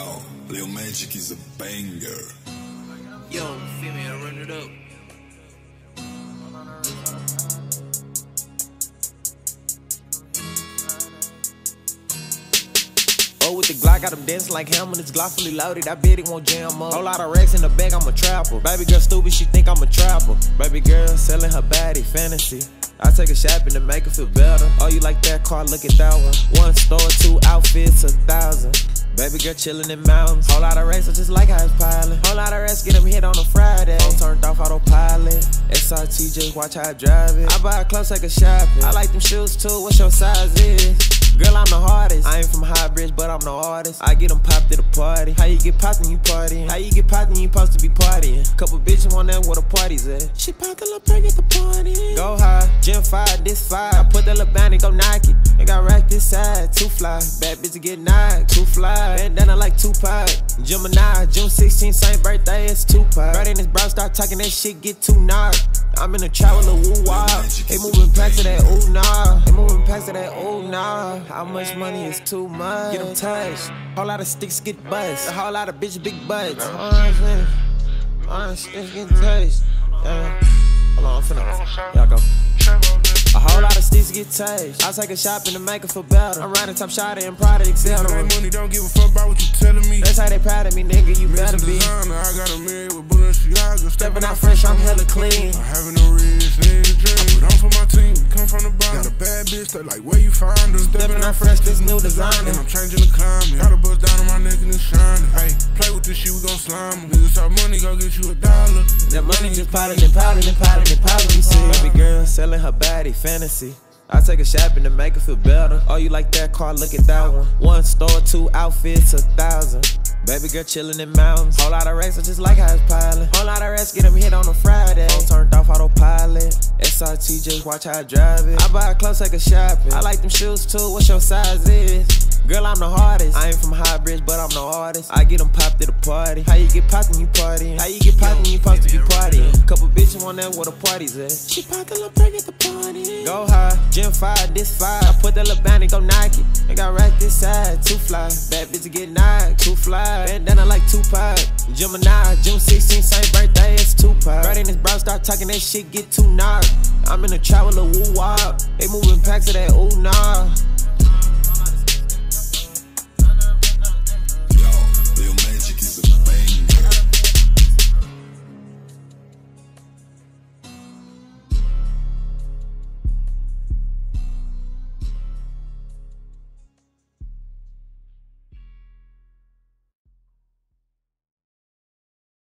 Yo, Lil Magic is a banger. Yo, feel me? I run it up. Oh, with the Glock, got him dancing like him when it's Glock fully loaded. I bet it won't jam up. Whole lot of racks in the bag, I'm a trapper. Baby girl stupid, she think I'm a trapper. Baby girl selling her body fantasy. I take a shopping to make her feel better. Oh, you like that car? Look at that one. One store, two outfits, a thousand. Baby girl chillin' in mountains. Whole lot of racers just like how it's pilot. Whole lot of rest get them hit on a Friday. Phone turned off autopilot. SRT just watch how I drive it. I buy a clothes, take a shopping. I like them shoes too. What's your size is? Girl, I'm the hardest. I ain't from High Bridge, but I'm the artist. I get them popped at the party. How you get popped when you partying? How you get popped when you supposed to be partying? Couple bitches want that where the party's at. She popped a little perk at the party. Go high, Gen 5, this 5. I put that little bounty, go Nike. They got rack this side, too fly. Bad bitch get knocked, too fly. Bandana like Tupac. Gemini, June 16, same birthday as Tupac. Right in his bro, start talking that shit, get too knocked. I'm in the trap with a woo wah. They moving past to that ooh nah. They moving past to that ooh nah. How much money is too much? Get them touched. Whole lot of sticks get bust. A whole lot of bitch big butts. Orange, orange sticks get touched. Yeah. Hold on, I'm finna. Y'all go. A whole lot of sticks get touched. I take a shopping to make it feel better. I'm riding top shot and proud of that money, don't give a fuck about what you telling me. That's how they proud of me, nigga. You better be. designer, I got a married with Balenciaga. Stepping out fresh, I'm hella clean. A bad bitch that like where you find her. Stepping out fresh, this new designer. And I'm changing the climate. Got a bust down on my neck and it's shining. Hey, play with this shit, we gon' slime 'em. Niggas talk money, gon' get you a dollar. That money just piling and piling and piling and piling. You see, baby girl selling her body fantasy. I take a shopping to make her feel better. Oh, you like that car? Look at that one. One store, two outfits, a thousand. Baby girl chillin' in mountains. Whole lot of racks, I just like how it's piling. Whole lot of rest get them hit on a Friday. Phone turned off autopilot. Just watch how I drive it. I buy a clothes, take a shopping. I like them shoes too. What's your size is? Girl, I'm the hardest. I ain't from High Bridge, but I'm the artist. I get them popped at the party. How you get popped when you partying? How you get popped when you supposed to be partying? Couple bitches want that where the party's at. She popped a little perk at the party. Go high, Gen 5, this 5. I put that little bounty, go Nike. They got rack this side, too fly. Bad bitch get knocked, too fly. Bandana like Tupac. Gemini, June 16, same birthday as Tupac. Talking that shit, get too knocked. I'm in the trap with a woo wop. They moving packs to that ooh nah.